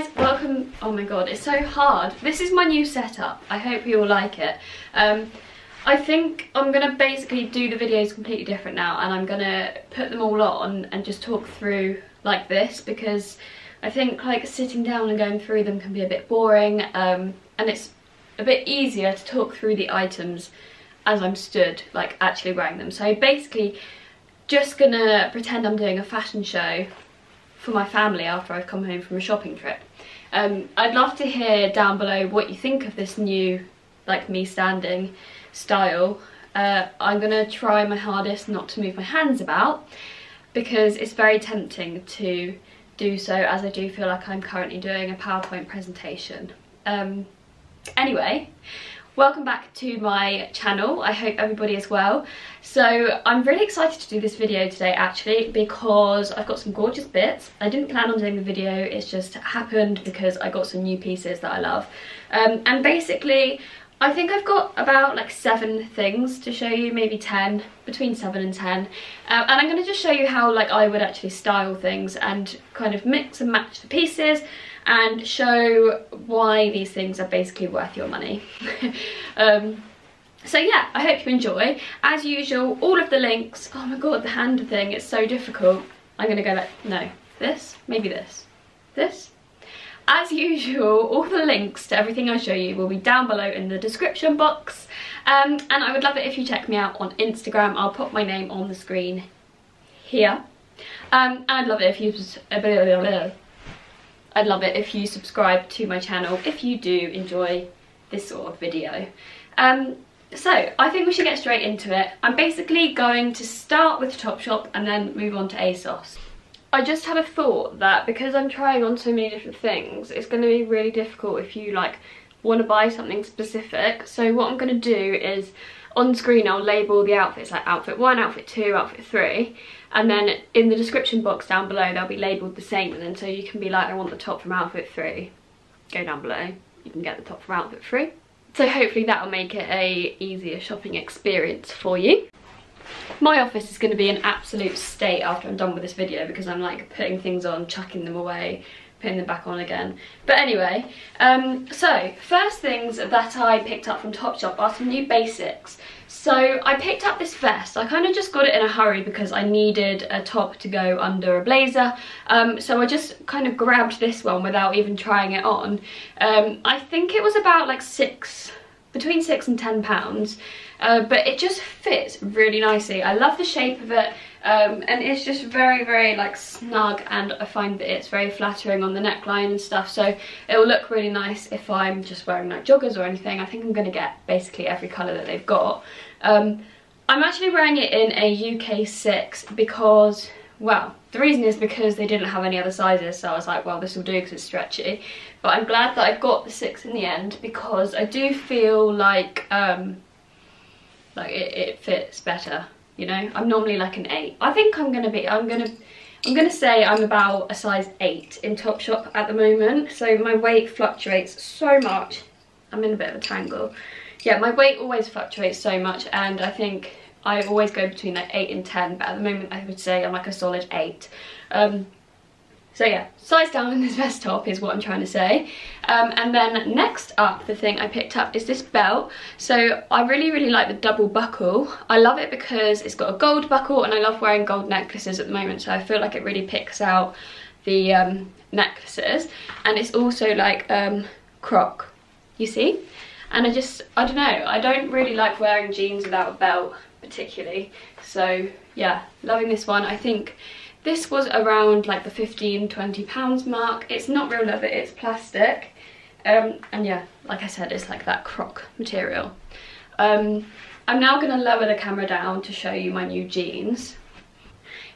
guys, welcome. Oh my god, it's so hard. This is my new setup. I hope you all like it. Um, I think I'm going to basically do the videos completely different now and I'm going to put them all on and just talk through like this because I think like sitting down and going through them can be a bit boring um, and it's a bit easier to talk through the items as I'm stood, like actually wearing them. So basically just gonna pretend I'm doing a fashion show for my family after I've come home from a shopping trip. Um, I'd love to hear down below what you think of this new, like me standing style. Uh, I'm gonna try my hardest not to move my hands about because it's very tempting to do so as I do feel like I'm currently doing a PowerPoint presentation. Um, anyway, welcome back to my channel. I hope everybody is well. So i'm really excited to do this video today actually because i've got some gorgeous bits. I didn't plan on doing the video it's just happened because i got some new pieces that i love. Um, and basically I think I've got about like seven things to show you, maybe 10, between seven and 10. Uh, and I'm going to just show you how like I would actually style things and kind of mix and match the pieces and show why these things are basically worth your money. um, so yeah, I hope you enjoy. As usual, all of the links, oh my god, the hand thing, it's so difficult. I'm to go like, no, this, maybe this, this, as usual, all the links to everything I show you will be down below in the description box. Um, and I would love it if you check me out on Instagram. I'll put my name on the screen here. Um, and I'd love it if you... I'd love it if you subscribe to my channel if you do enjoy this sort of video. Um, so, I think we should get straight into it. I'm basically going to start with Topshop and then move on to ASOS. I just had a thought that because I'm trying on so many different things, it's going to be really difficult if you like want to buy something specific. So what I'm going to do is on screen I'll label the outfits like outfit 1, outfit 2, outfit 3 and then in the description box down below they'll be labelled the same and then so you can be like I want the top from outfit 3, go down below, you can get the top from outfit 3. So hopefully that will make it a easier shopping experience for you. My office is going to be an absolute state after I'm done with this video because I'm like putting things on, chucking them away, putting them back on again. But anyway, um, so first things that I picked up from Topshop are some new basics. So I picked up this vest. I kind of just got it in a hurry because I needed a top to go under a blazer. Um, so I just kind of grabbed this one without even trying it on. Um, I think it was about like six, between six and ten pounds. Uh, but it just fits really nicely. I love the shape of it um, and it's just very, very like snug and I find that it's very flattering on the neckline and stuff. So it will look really nice if I'm just wearing like joggers or anything. I think I'm going to get basically every colour that they've got. Um, I'm actually wearing it in a UK 6 because, well, the reason is because they didn't have any other sizes, so I was like, well, this will do because it's stretchy. But I'm glad that I got the 6 in the end because I do feel like um, like it, it fits better you know? I'm normally like an eight. I think i'm gonna be i'm gonna i'm gonna say i'm about a size eight in topshop at the moment. So my weight fluctuates so much. I'm in a bit of a tangle. Yeah my weight always fluctuates so much and i think i always go between like eight and ten but at the moment i would say i'm like a solid eight. Um so yeah, size down in this vest top is what I'm trying to say. Um, and then next up, the thing I picked up is this belt. So I really, really like the double buckle. I love it because it's got a gold buckle and I love wearing gold necklaces at the moment. So I feel like it really picks out the um, necklaces. And it's also like um, croc, you see? And I just, I don't know, I don't really like wearing jeans without a belt particularly. So yeah, loving this one. I think this was around like the 15, 20 pounds mark. It's not real leather, it's plastic. Um, and yeah, like I said, it's like that croc material. Um, I'm now going to lower the camera down to show you my new jeans.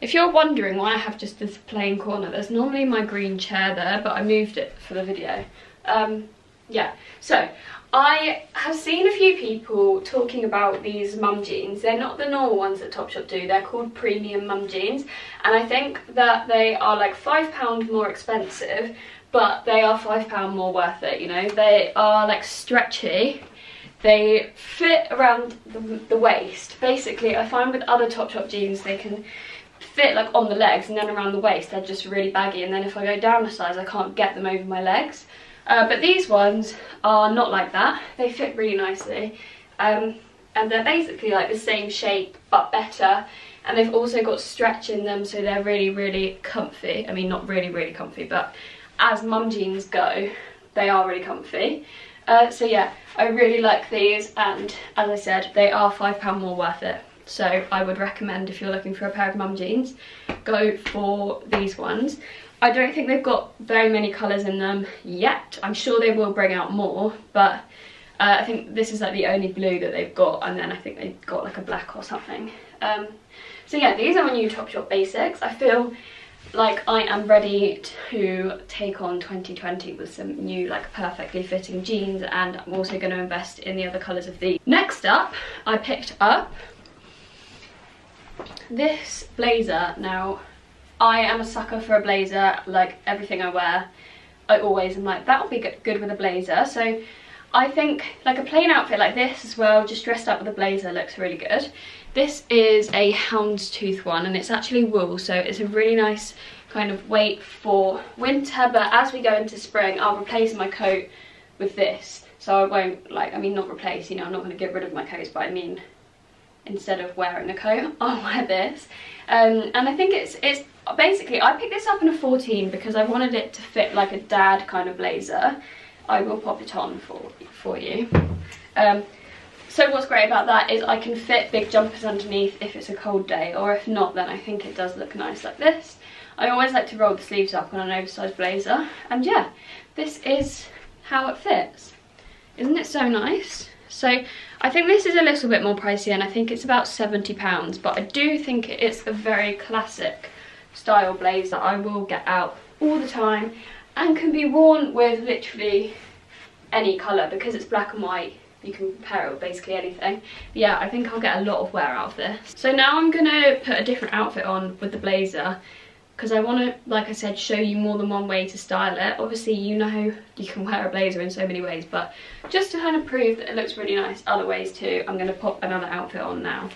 If you're wondering why I have just this plain corner, there's normally my green chair there, but I moved it for the video. Um, yeah, so I have seen a few people talking about these mum jeans. They're not the normal ones that Topshop do. They're called premium mum jeans. And I think that they are like £5 more expensive, but they are £5 more worth it, you know. They are like stretchy. They fit around the, the waist. Basically, I find with other Topshop jeans, they can fit like on the legs and then around the waist they're just really baggy and then if I go down a size I can't get them over my legs. Uh, but these ones are not like that. They fit really nicely. Um, and they're basically like the same shape but better. And they've also got stretch in them so they're really really comfy. I mean not really really comfy but as mum jeans go they are really comfy. Uh, so yeah i really like these and as i said they are five pound more worth it. So i would recommend if you're looking for a pair of mum jeans go for these ones i don't think they've got very many colors in them yet i'm sure they will bring out more but uh, I think this is like the only blue that they've got and then I think they've got like a black or something. Um, so yeah, these are my new Topshop basics. I feel like I am ready to take on 2020 with some new like perfectly fitting jeans and I'm also going to invest in the other colours of these. Next up, I picked up this blazer. Now, I am a sucker for a blazer, like everything I wear. I always am like, that'll be good with a blazer. So I think like a plain outfit like this as well, just dressed up with a blazer looks really good. This is a houndstooth one and it's actually wool, so it's a really nice kind of weight for winter, but as we go into spring, I'll replace my coat with this. So I won't like, I mean not replace, you know, I'm not going to get rid of my coats, but I mean instead of wearing a coat, I'll wear this. Um, and I think it's, it's basically, I picked this up in a 14 because I wanted it to fit like a dad kind of blazer. I will pop it on for, for you. Um, so what's great about that is I can fit big jumpers underneath if it's a cold day or if not then I think it does look nice like this. I always like to roll the sleeves up on an oversized blazer and yeah this is how it fits. Isn't it so nice? So I think this is a little bit more pricey and I think it's about £70 but I do think it's a very classic style blazer that I will get out all the time and can be worn with literally any colour because it's black and white. You can pair it with basically anything. But yeah I think I'll get a lot of wear out of this. So now I'm gonna put a different outfit on with the blazer because I want to like I said show you more than one way to style it. Obviously you know you can wear a blazer in so many ways but just to kind of prove that it looks really nice other ways too I'm to pop another outfit on now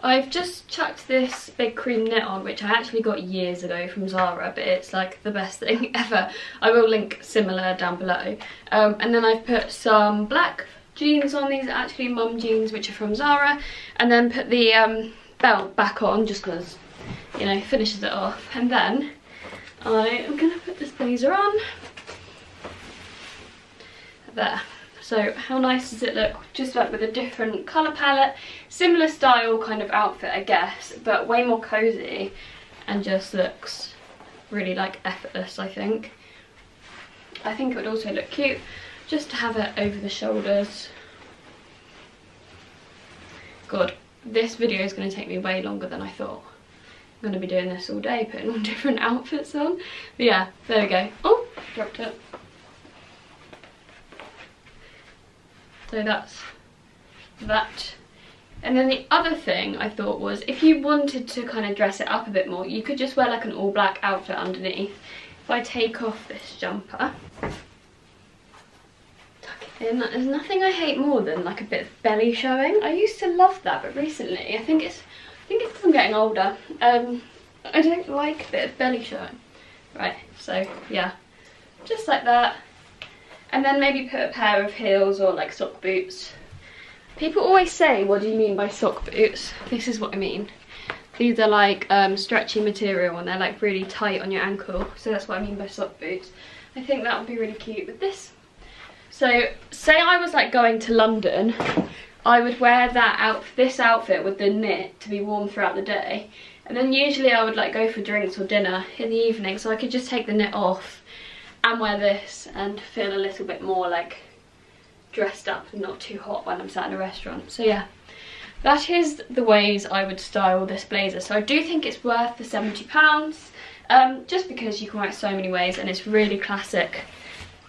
I've just chucked this big cream knit on, which I actually got years ago from Zara, but it's like the best thing ever. I will link similar down below. Um, and then I've put some black jeans on. These are actually mum jeans, which are from Zara. And then put the um, belt back on, just because, you know, finishes it off. And then I am going to put this blazer on. There. So how nice does it look? Just like with a different colour palette, similar style kind of outfit I guess, but way more cosy and just looks really like effortless I think. I think it would also look cute just to have it over the shoulders. God, this video is going to take me way longer than I thought. I'm going to be doing this all day, putting all different outfits on. But yeah, there we go. Oh, dropped it. So that's that. And then the other thing I thought was if you wanted to kind of dress it up a bit more, you could just wear like an all black outfit underneath. If I take off this jumper, tuck it in, there's nothing I hate more than like a bit of belly showing. I used to love that, but recently I think it's I think it's because I'm getting older. Um, I don't like a bit of belly showing. Right, so yeah, just like that and then maybe put a pair of heels or like sock boots. People always say, what do you mean by sock boots? This is what I mean. These are like um, stretchy material and they're like really tight on your ankle. So that's what I mean by sock boots. I think that would be really cute with this. So say I was like going to London, I would wear that out, this outfit with the knit to be warm throughout the day. And then usually I would like go for drinks or dinner in the evening so I could just take the knit off and wear this and feel a little bit more like dressed up and not too hot when I'm sat in a restaurant. So yeah, that is the ways I would style this blazer. So I do think it's worth the £70 um, just because you can wear it so many ways and it's really classic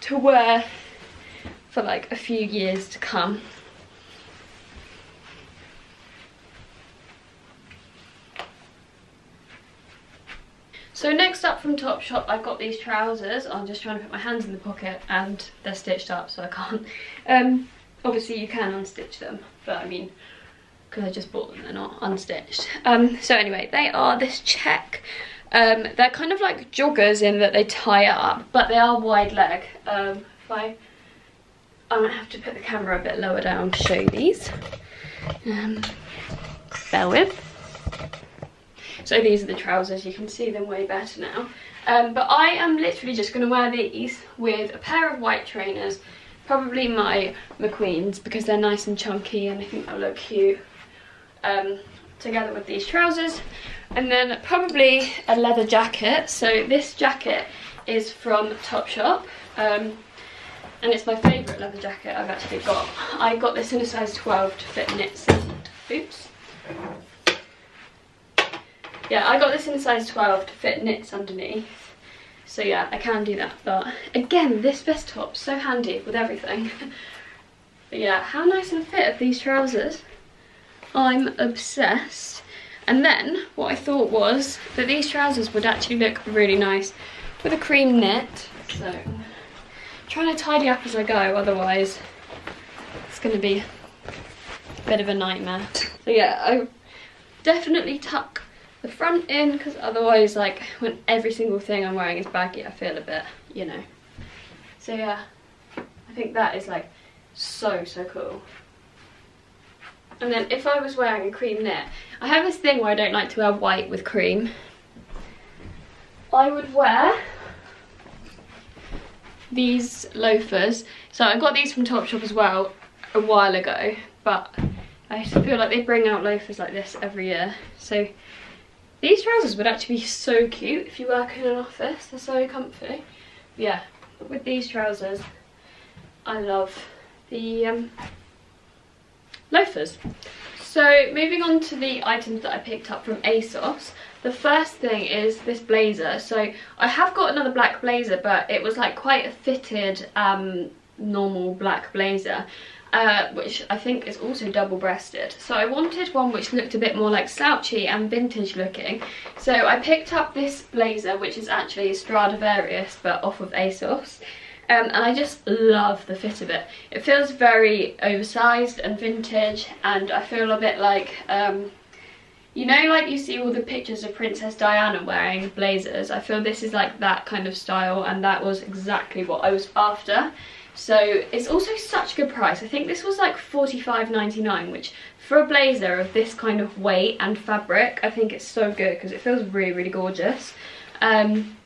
to wear for like a few years to come. So next up from Topshop, I've got these trousers. I'm just trying to put my hands in the pocket and they're stitched up so I can't. Um, obviously you can unstitch them, but I mean, because I just bought them, they're not unstitched. Um, so anyway, they are this check. Um, they're kind of like joggers in that they tie up, but they are wide leg. Um, if I, I'm gonna have to put the camera a bit lower down to show you these. Um, bear with. So these are the trousers, you can see them way better now. Um, but I am literally just going to wear these with a pair of white trainers, probably my McQueens because they're nice and chunky and I think they'll look cute um, together with these trousers. And then probably a leather jacket. So this jacket is from Topshop. Um, and it's my favourite leather jacket I've actually got. I got this in a size 12 to fit knits and boots. Yeah, I got this in size 12 to fit knits underneath. So yeah, I can do that. But again, this vest top, so handy with everything. but yeah, how nice and fit are these trousers? I'm obsessed. And then what I thought was that these trousers would actually look really nice with a cream knit. So I'm trying to tidy up as I go, otherwise it's going to be a bit of a nightmare. So yeah, I definitely tuck the front in because otherwise like when every single thing I'm wearing is baggy I feel a bit you know. So yeah. I think that is like so so cool. And then if I was wearing a cream knit I have this thing where I don't like to wear white with cream. I would wear these loafers. So I got these from Topshop as well a while ago but I feel like they bring out loafers like this every year. So these trousers would actually be so cute if you work in an office. They're so comfy. Yeah, with these trousers, I love the um, loafers. So moving on to the items that I picked up from ASOS. The first thing is this blazer. So I have got another black blazer, but it was like quite a fitted um, normal black blazer uh, which I think is also double-breasted. So I wanted one which looked a bit more like slouchy and vintage looking. So I picked up this blazer, which is actually Stradivarius, but off of ASOS. Um, and I just love the fit of it. It feels very oversized and vintage, and I feel a bit like, um, you know like you see all the pictures of Princess Diana wearing blazers? I feel this is like that kind of style, and that was exactly what I was after. So it's also such a good price. I think this was like $45.99, which for a blazer of this kind of weight and fabric, I think it's so good because it feels really, really gorgeous. Um,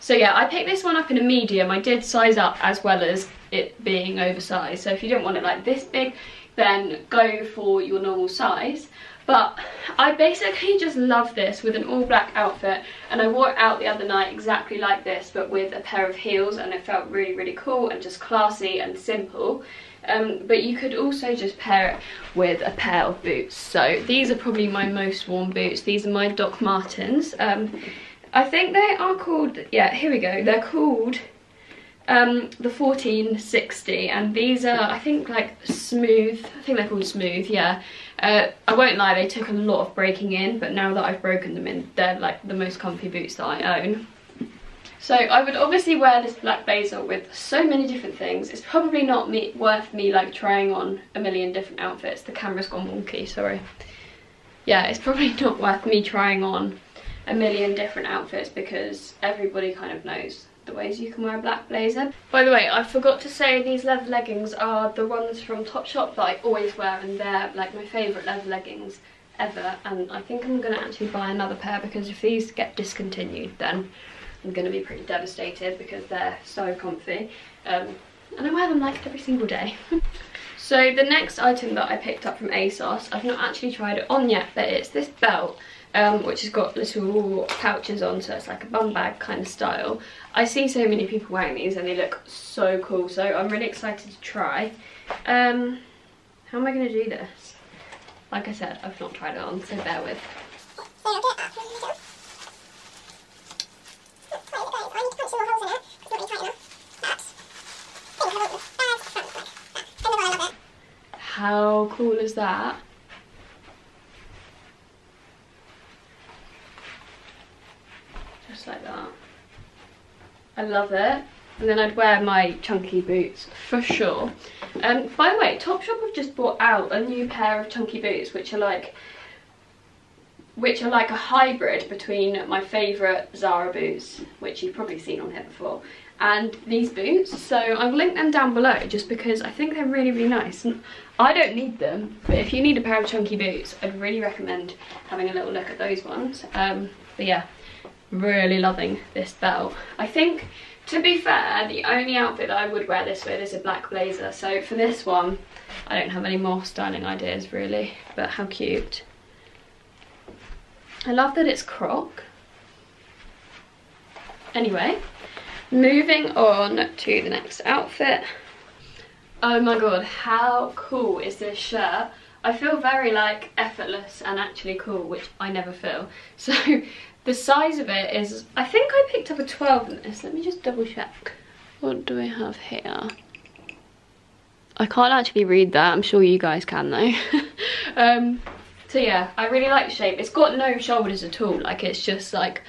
so yeah, I picked this one up in a medium. I did size up as well as it being oversized. So if you don't want it like this big, then go for your normal size. But I basically just love this with an all black outfit and I wore it out the other night exactly like this but with a pair of heels and it felt really really cool and just classy and simple. Um, but you could also just pair it with a pair of boots. So these are probably my most worn boots. These are my Doc Martens. Um, I think they are called, yeah, here we go. They're called um, the 1460 and these are, I think, like smooth. I think they're called smooth, yeah. Uh, I won't lie, they took a lot of breaking in, but now that I've broken them in, they're like the most comfy boots that I own. So I would obviously wear this black blazer with so many different things. It's probably not me worth me like trying on a million different outfits. The camera's gone wonky, sorry. Yeah, it's probably not worth me trying on a million different outfits because everybody kind of knows the ways you can wear a black blazer. By the way, I forgot to say these leather leggings are the ones from Topshop that I always wear and they're like my favourite leather leggings ever and I think I'm going to actually buy another pair because if these get discontinued then I'm going to be pretty devastated because they're so comfy um, and I wear them like every single day. so the next item that I picked up from ASOS, I've not actually tried it on yet but it's this belt um, which has got little pouches on so it's like a bum bag kind of style. I see so many people wearing these and they look so cool so I'm really excited to try. Um, how am I going to do this? Like I said, I've not tried it on so bear with. How cool is that? like that. I love it. and then I'd wear my chunky boots for sure. Um, by the way, Topshop have just brought out a new pair of chunky boots which are like which are like a hybrid between my favourite Zara boots, which you've probably seen on here before, and these boots. So I'll link them down below just because I think they're really, really nice. And I don't need them, but if you need a pair of chunky boots, I'd really recommend having a little look at those ones. Um, but yeah, really loving this belt. I think, to be fair, the only outfit that I would wear this with is a black blazer. So for this one, I don't have any more styling ideas really, but how cute. I love that it's croc. Anyway, moving on to the next outfit. Oh my god, how cool is this shirt? I feel very like effortless and actually cool, which I never feel. So the size of it is, I think I picked up a 12 in this. Let me just double check. What do we have here? I can't actually read that. I'm sure you guys can though. um, so yeah, I really like the shape. It's got no shoulders at all. Like it's just like,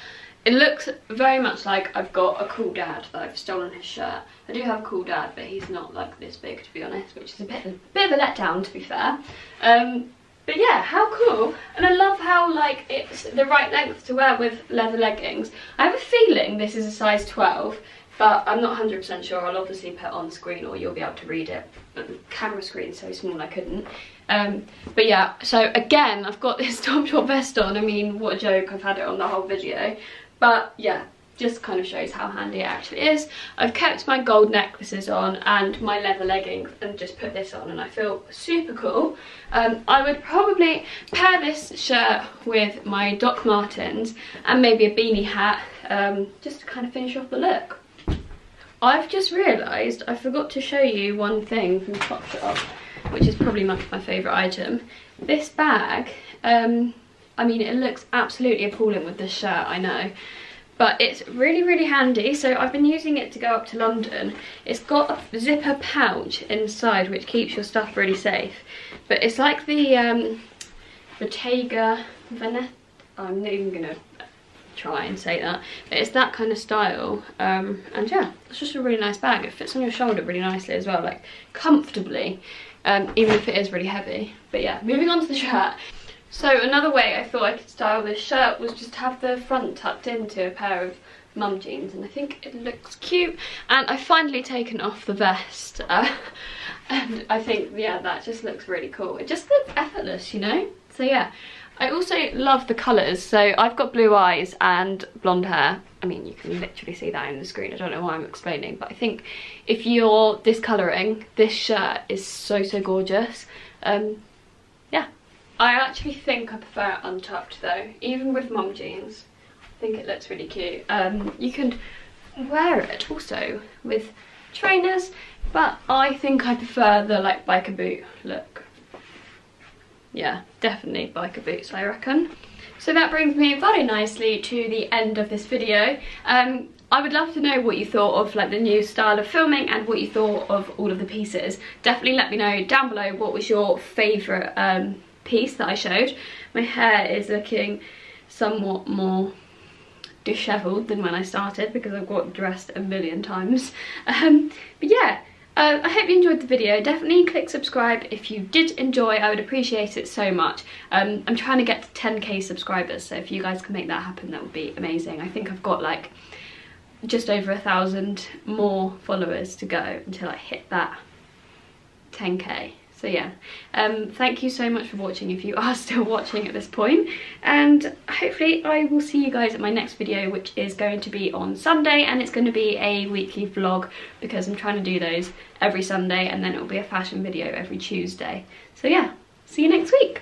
it looks very much like I've got a cool dad that I've stolen his shirt. I do have a cool dad, but he's not like this big to be honest, which is a bit, a bit of a letdown to be fair. Um, but yeah, how cool. And I love how like it's the right length to wear with leather leggings. I have a feeling this is a size 12, but I'm not 100% sure. I'll obviously put on screen or you'll be able to read it. But the camera screen's so small I couldn't. Um, but yeah, so again, I've got this Topshop vest on. I mean, what a joke, I've had it on the whole video. But yeah, just kind of shows how handy it actually is. I've kept my gold necklaces on and my leather leggings and just put this on and I feel super cool. Um, I would probably pair this shirt with my Doc Martens and maybe a beanie hat um, just to kind of finish off the look. I've just realised I forgot to show you one thing from Topshop which is probably my, my favourite item. This bag, um, I mean it looks absolutely appalling with this shirt, I know. But it's really, really handy. So I've been using it to go up to London. It's got a zipper pouch inside which keeps your stuff really safe. But it's like the um, Bottega Veneta. I'm not even to try and say that. But it's that kind of style. Um, and yeah, it's just a really nice bag. It fits on your shoulder really nicely as well, like comfortably um, even if it is really heavy. But yeah, moving on to the shirt. So another way I thought I could style this shirt was just have the front tucked into a pair of mum jeans and I think it looks cute and I've finally taken off the vest uh, and I think yeah that just looks really cool it just looks effortless you know so yeah I also love the colours so I've got blue eyes and blonde hair I mean, you can literally see that in the screen. I don't know why I'm explaining, but I think if you're this colouring this shirt is so, so gorgeous. Um, yeah. I actually think I prefer it untucked though, even with mum jeans. I think it looks really cute. Um, you can wear it also with trainers, but I think I prefer the like biker boot look. Yeah, definitely biker boots, I reckon. So that brings me very nicely to the end of this video. Um, I would love to know what you thought of like the new style of filming and what you thought of all of the pieces. Definitely let me know down below what was your favourite um, piece that I showed. My hair is looking somewhat more dishevelled than when I started because I've got dressed a million times. Um, but yeah, uh, I hope you enjoyed the video. Definitely click subscribe if you did enjoy. I would appreciate it so much. Um, I'm trying to get to 10k subscribers, so if you guys can make that happen, that would be amazing. I think I've got like just over a thousand more followers to go until I hit that 10k so yeah. Um, thank you so much for watching if you are still watching at this point. And hopefully I will see you guys at my next video which is going to be on Sunday and it's going to be a weekly vlog because I'm trying to do those every Sunday and then it will be a fashion video every Tuesday. So yeah. See you next week